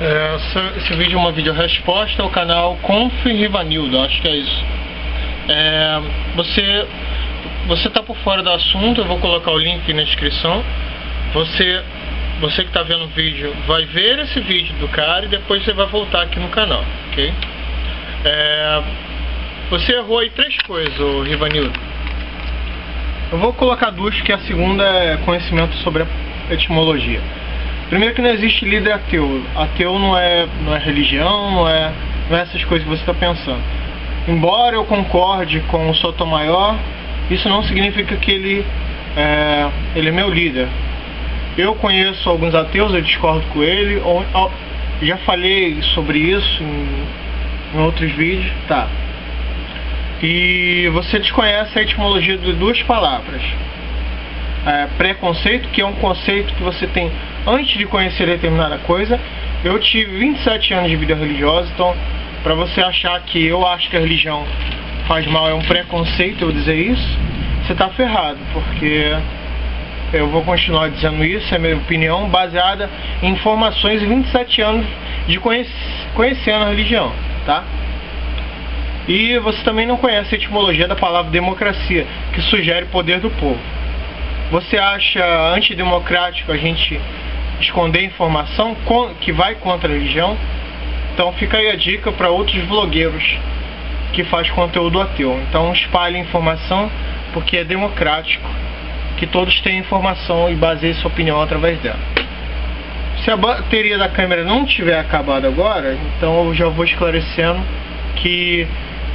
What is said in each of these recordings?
É, esse vídeo é uma vídeo resposta ao canal Conf Rivanildo, acho que é isso. É, você você está por fora do assunto, eu vou colocar o link na descrição. Você você que está vendo o vídeo vai ver esse vídeo do cara e depois você vai voltar aqui no canal, ok? É, você errou aí três coisas, Rivanildo. Eu vou colocar duas, que a segunda é conhecimento sobre a etimologia. Primeiro que não existe líder ateu. Ateu não é, não é religião, não é, não é essas coisas que você está pensando. Embora eu concorde com o Sotomayor, isso não significa que ele é, ele é meu líder. Eu conheço alguns ateus, eu discordo com ele. Ou, ou, já falei sobre isso em, em outros vídeos. Tá. E você desconhece a etimologia de duas palavras. É, preconceito, que é um conceito que você tem antes de conhecer determinada coisa. Eu tive 27 anos de vida religiosa, então para você achar que eu acho que a religião faz mal é um preconceito eu dizer isso, você está ferrado, porque eu vou continuar dizendo isso, é minha opinião, baseada em informações e 27 anos de conhec conhecendo a religião, tá? E você também não conhece a etimologia da palavra democracia, que sugere poder do povo. Você acha antidemocrático a gente esconder informação que vai contra a religião? Então fica aí a dica para outros blogueiros que faz conteúdo ateu. Então espalhe informação porque é democrático que todos tenham informação e baseiem sua opinião através dela. Se a bateria da câmera não tiver acabado agora, então eu já vou esclarecendo que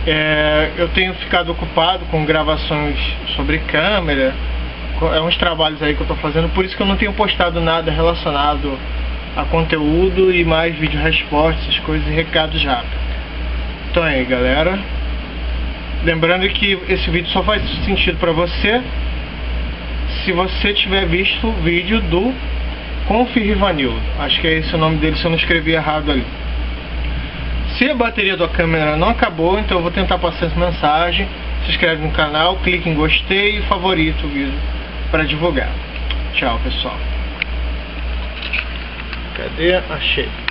é, eu tenho ficado ocupado com gravações sobre câmera, é uns trabalhos aí que eu estou fazendo, por isso que eu não tenho postado nada relacionado a conteúdo e mais vídeo respostas, coisas e recados rápidos. Então aí galera, lembrando que esse vídeo só faz sentido para você se você tiver visto o vídeo do Conf Rivanil, acho que é esse o nome dele se eu não escrevi errado ali. Se a bateria da câmera não acabou, então eu vou tentar passar essa mensagem. Se inscreve no canal, clique em gostei e favorito o vídeo para divulgar. Tchau, pessoal. Cadê? Achei.